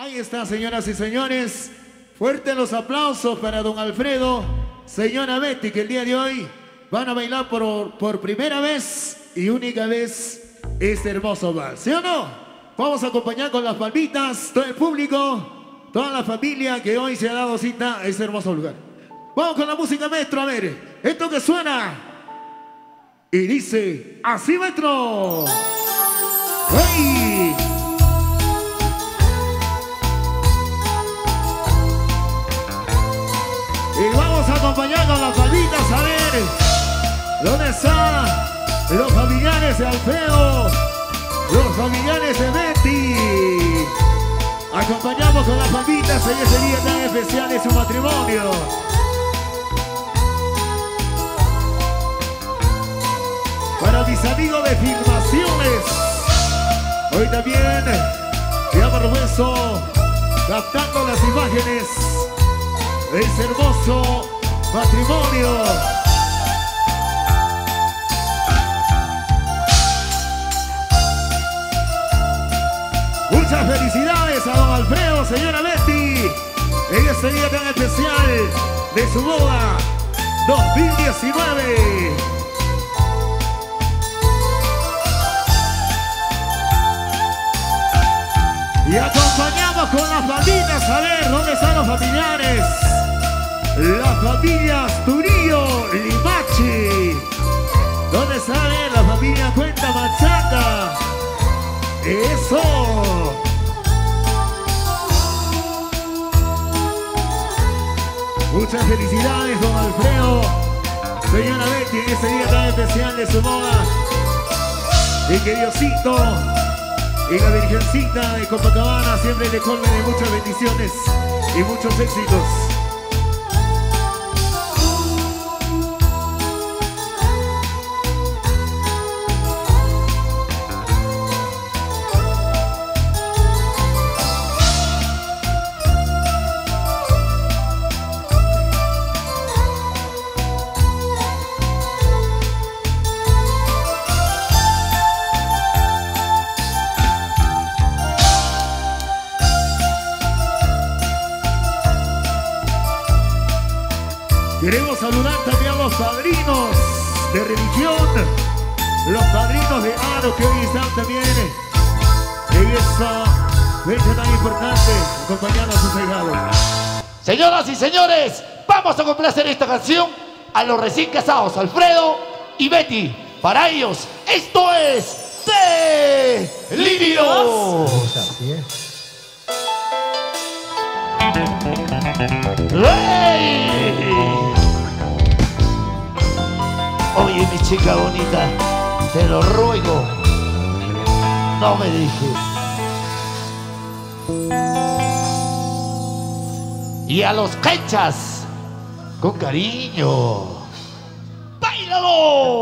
Ahí está, señoras y señores. Fuertes los aplausos para don Alfredo, señora Betty, que el día de hoy van a bailar por, por primera vez y única vez este hermoso vals. ¿Sí o no? Vamos a acompañar con las palmitas, todo el público, toda la familia que hoy se ha dado cita a este hermoso lugar. Vamos con la música, maestro, a ver. Esto que suena. Y dice, así, maestro. ¡Hey! Vamos a las palmitas a ver dónde están los familiares de Alfeo, los familiares de Betty. Acompañamos con las palmitas en ese día tan especial de su matrimonio. Para mis amigos de filmaciones, hoy también se llama Roberto captando las imágenes de ese hermoso matrimonio. Muchas felicidades a don Alfredo, señora Betty, en este día tan especial de su boda 2019. Y acompañamos con las familias, a ver dónde están los familiares. Las familias Turillo, Limachi. ¿Dónde eh? la familia Cuenta Machaca? Eso. Muchas felicidades, don Alfredo. Señora Betty, en ese día tan especial de su boda. Y que Diosito y la Virgencita de Copacabana siempre le colmen de muchas bendiciones y muchos éxitos. Queremos saludar también a los padrinos de religión, los padrinos de Aro que hoy están también en esta fecha tan importante, acompañando a sus allegados. Señoras y señores, vamos a complacer esta canción a los recién casados Alfredo y Betty. Para ellos, esto es Delirios. ¡Ey! Oye, mi chica bonita, te lo ruego, no me dejes. Y a los quechas, con cariño, ¡Báilalo!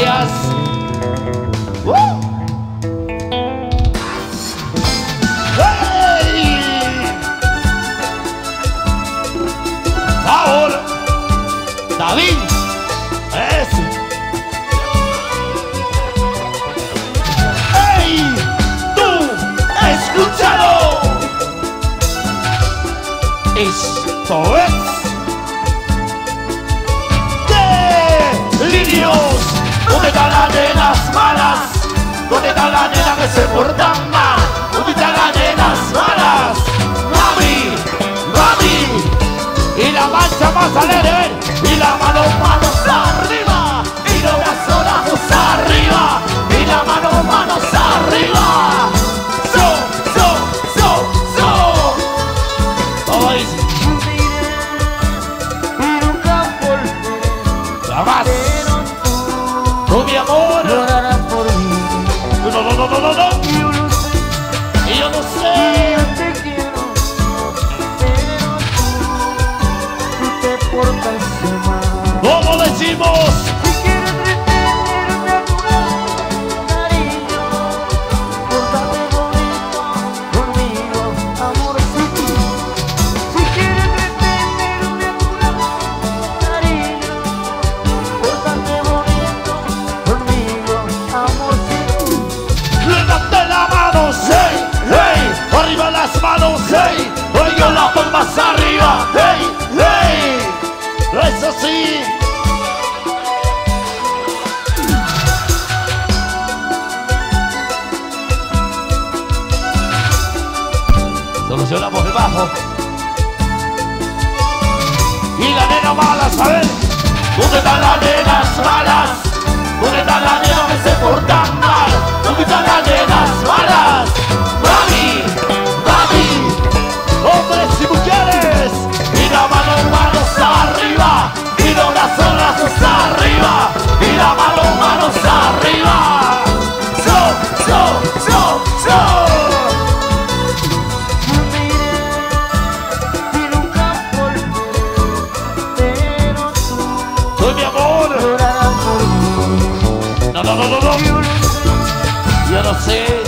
gracias. ¡Uh! ¡Hey! Ahora, David, eso. ¡Hey! ¡Tú, escúchalo! Esto es... ¡De Lirios! ¿Dónde están las nenas malas? ¿Dónde están las nenas que se portan mal? ¿Dónde están las nenas malas? Mami, mami, y la mancha más alegre. Solucionamos el bajo. Y la nena mala, ¿sabes? ¿Dónde están las nenas malas? ¿Dónde están las nenas que se portan mal? ¿Dónde están las nenas todo. Yo no sé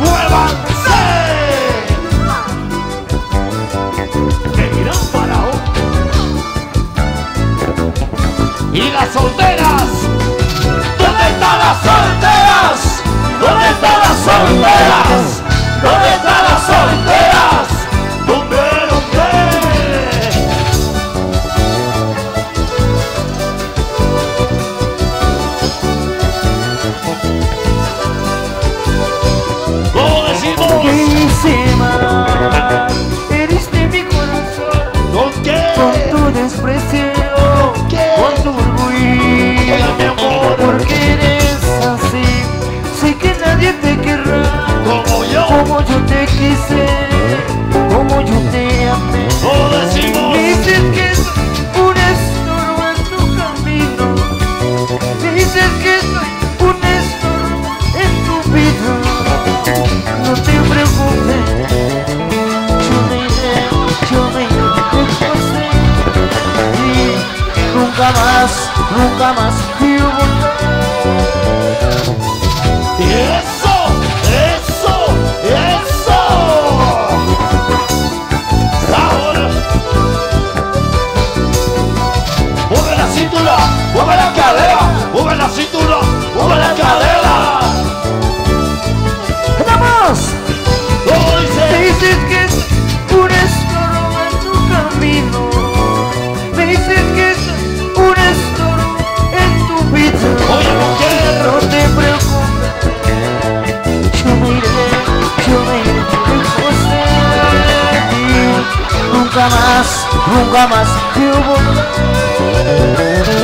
¡Muévanse! ¡Que irán para otro! ¡Y las solteras! ¿Dónde están las solteras? ¿Dónde están las solteras? con tu desprecio. Mueve la cadera. ¡Vamos! Me dice, dices que es un estorbo en tu camino. Me dices que es un estorbo en tu vida. oye mujer, No te preocupes. Yo me iré, yo me iré lejos de ti. Nunca más, nunca más yo volveré.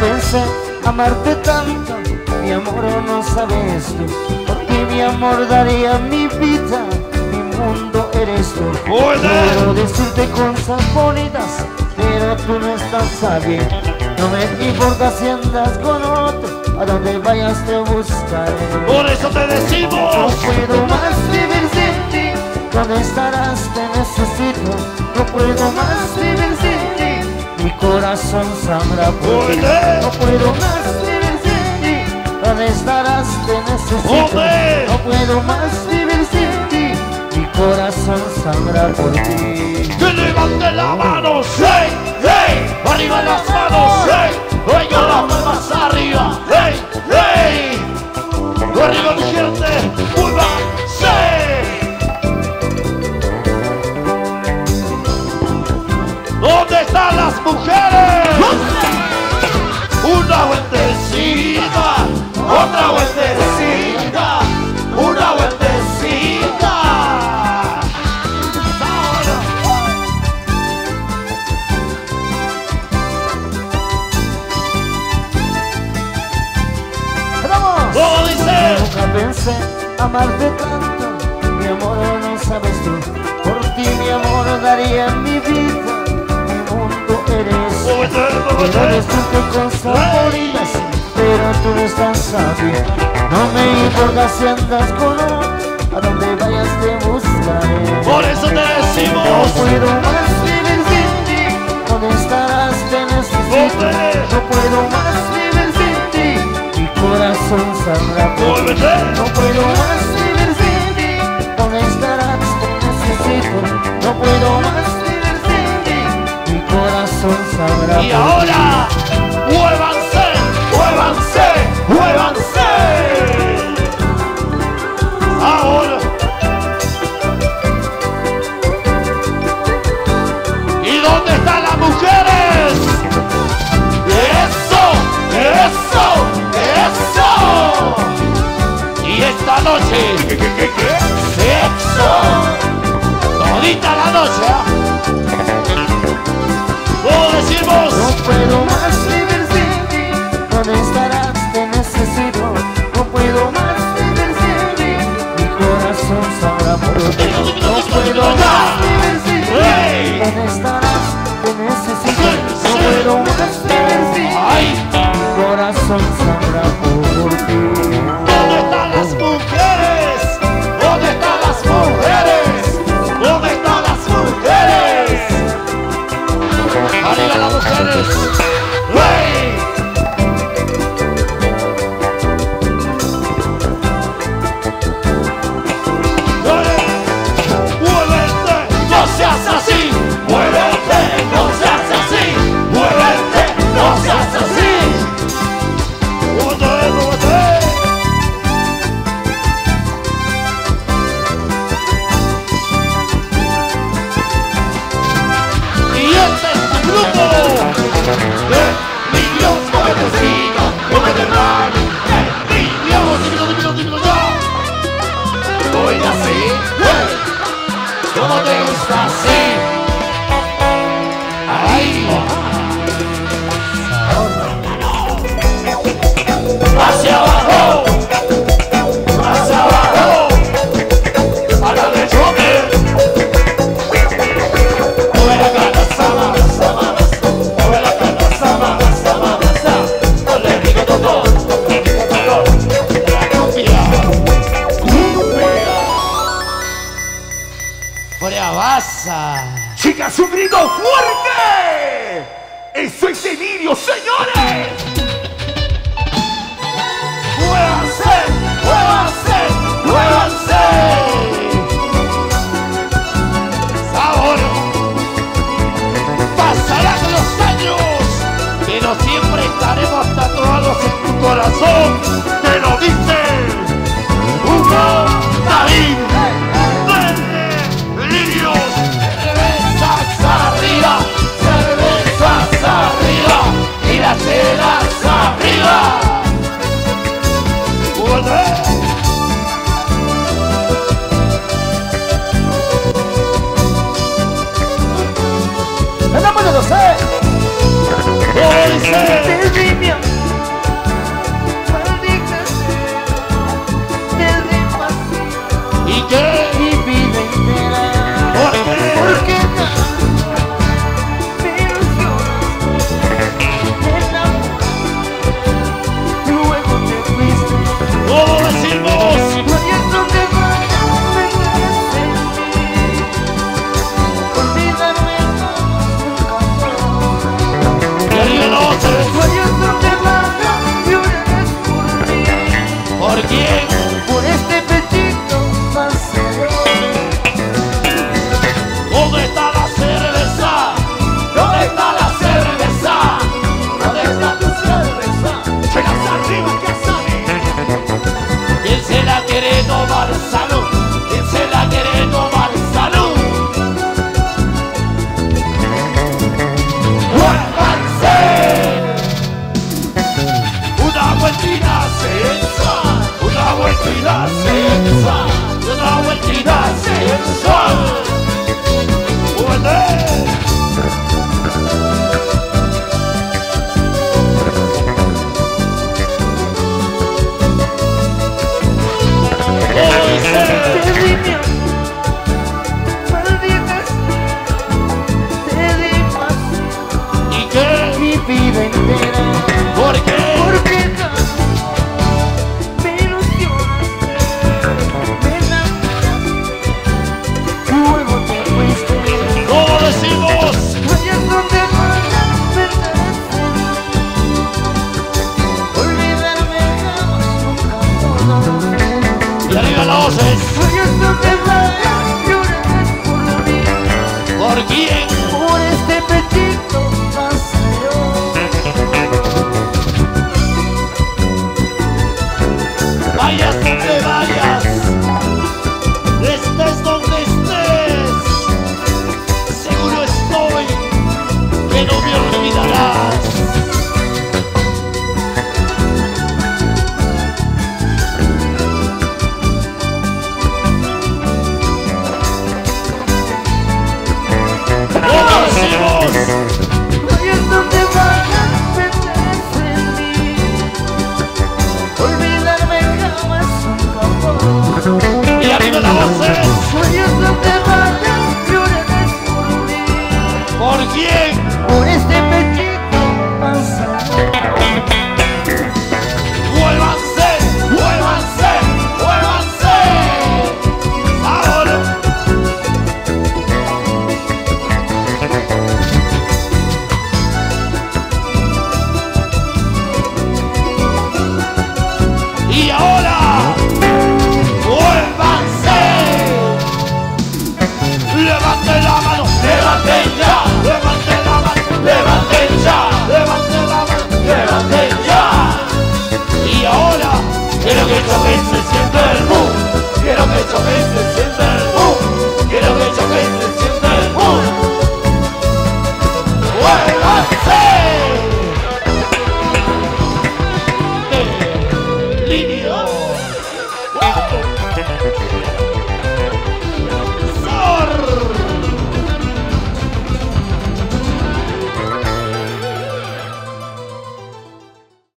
Pensé amarte tanto, mi amor no sabes tú, porque mi amor daría mi vida, mi mundo eres tú. Quiero decirte cosas bonitas, pero tú no estás bien. No me importa si andas con otro, a donde vayas te buscaré. ¡Por eso te No decimos! puedo más vivir sin ti, ¿dónde estarás? Te necesito. No puedo más vivir corazón sangra por ti. ¡Muévete! No puedo más vivir sin ti, ¿dónde estarás? Te necesito. No puedo más vivir sin ti, mi corazón sangra por ti. ¡Que levante la mano! ¡Hey! ¡Hey! ¡Arriba las manos! ¡Hey! ¡Oiga las palmas arriba! ¡Hey! ¡Hey! ¡Arriba mi gente! Mujeres? Una vueltecita, otra vueltecita, una vueltecita. ¡Vamos! ¿Cómo dice? Nunca pensé amarte tanto, mi amor no sabes tú. Por ti mi amor daría mi vida, eres. Pero tú no estás bien. No me importa si andas con otro, a donde vayas te buscaré. Por eso te No decimos. puedo más vivir sin ti, ¿dónde estarás? Te necesito. No puedo más vivir sin ti, mi corazón sangra. Muévete. No puedo más Y ahora, muévanse,